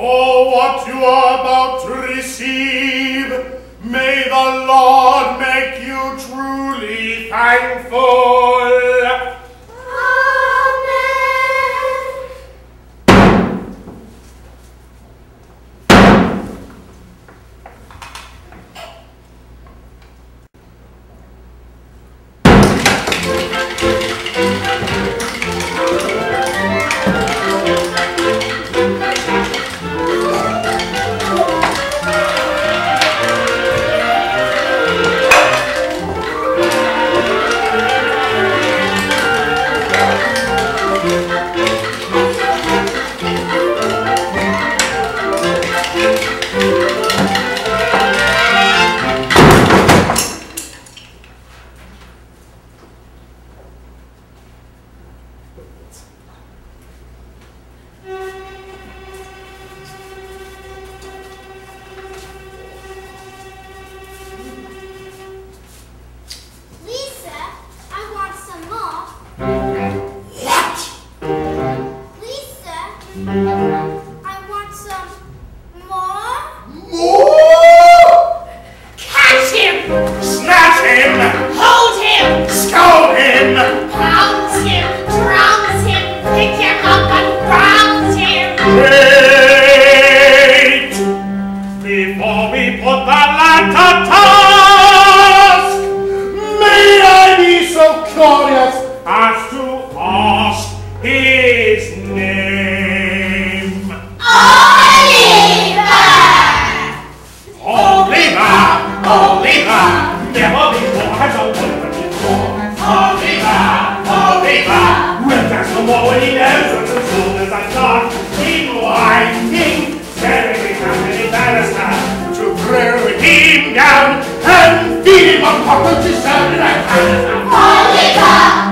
For what you are about to receive, may the Lord make you truly thankful. I want some more. More? Catch him! Snatch him! Hold him! Scold him! Pounce him! Him! Pick him up and him! Wait! Before we put the lad down and feed him on cockroaches and like canister. Oliver! Oliver!